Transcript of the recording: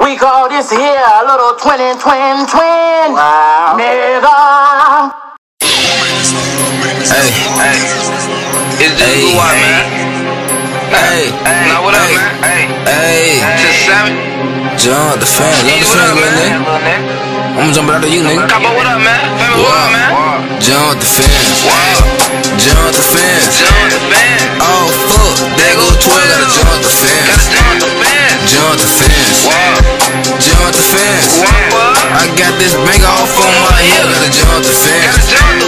We call this here a little twin twin twin. Wow. Nigga. Hey, hey. It's just hey, who hey. man. Hey, hey. Now what up, man? Hey, hey. Just seven. Jump the fan, love the fan, little nigga. I'm jumping out of you, nigga. Capo, what up, man? Family, what up, man? Jump the fan. Jump the fan. Jump the fence. Jump the fence. I got this bank off on my hip, gotta jump the fence.